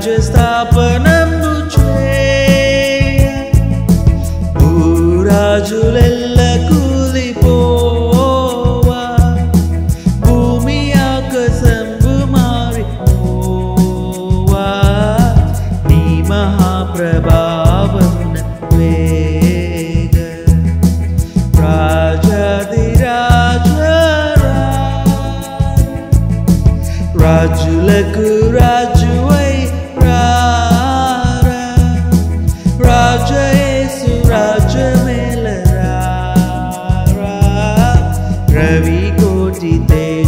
just Please.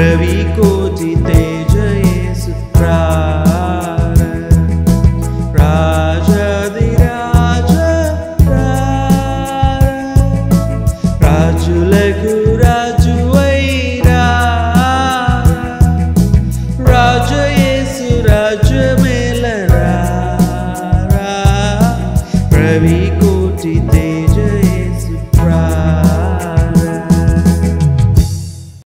Ravi